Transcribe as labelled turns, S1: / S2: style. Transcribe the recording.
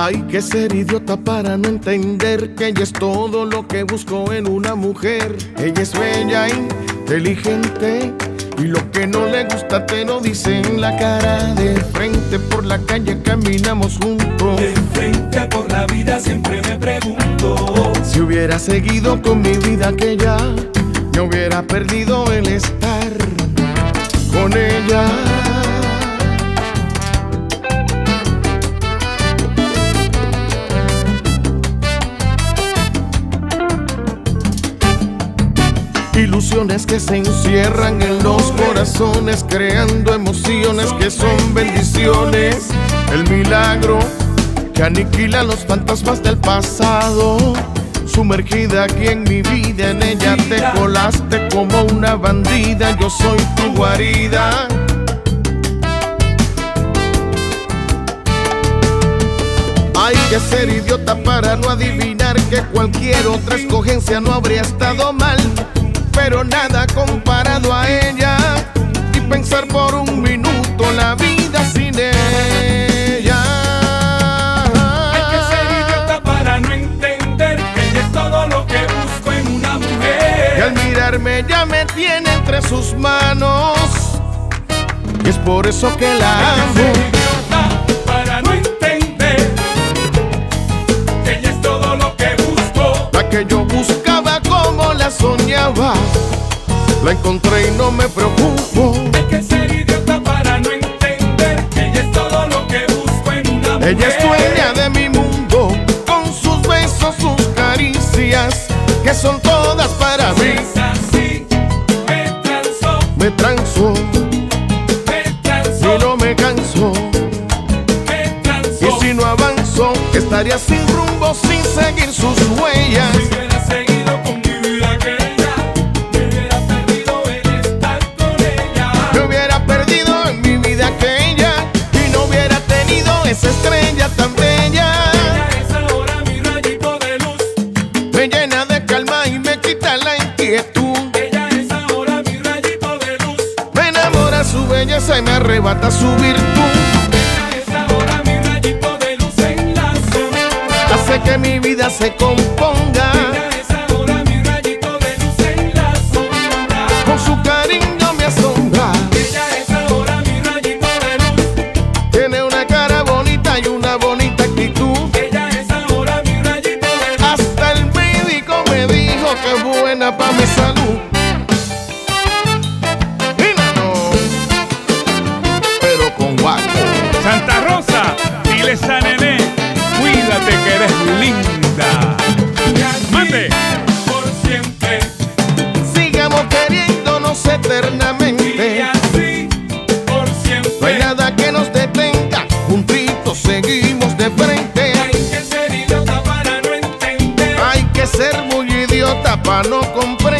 S1: Hay que ser idiota para no entender que ella es todo lo que busco en una mujer. Ella es bella, inteligente y lo que no le gusta te lo dice en la cara. De frente por la calle caminamos juntos.
S2: De frente por la vida siempre me pregunto.
S1: Si hubiera seguido con mi vida aquella, me hubiera perdido el estar con ella. Ilusiones que se encierran en los corazones, creando emociones que son bendiciones. El milagro que aniquila los fantasmas del pasado. Sumergida aquí en mi vida, en ella te colaste como una bandida. Yo soy tu guarida. Hay que ser idiota para no adivinar que cualquier otra escogencia no habría estado mal pero nada comparado a ella. Y pensar por un minuto la vida sin ella.
S2: Hay que ser idiota para no entender que ella es todo lo que busco en una mujer.
S1: Y al mirarme ya me tiene entre sus manos. Y es por eso que la
S2: Hay que
S1: amo.
S2: ser idiota para no entender que ella es todo lo que busco.
S1: La que yo buscaba como la soñaba. La encontré y no me preocupo.
S2: Hay que ser idiota para no entender ella es todo lo que busco en una mujer.
S1: Ella es dueña de mi mundo, con sus besos, sus caricias, que son todas para mí.
S2: Es así, me transó,
S1: Me transo
S2: me
S1: y
S2: transó,
S1: no me canso.
S2: me transó.
S1: Y si no avanzo, estaría sin rumbo, sin seguir sus huellas. Inquietud.
S2: Ella es ahora mi rayito de luz.
S1: Me enamora su belleza y me arrebata su virtud.
S2: Ella es ahora mi rayito de luz en la sombra.
S1: Hace que mi vida se componga.
S2: pa' mi tapa no compré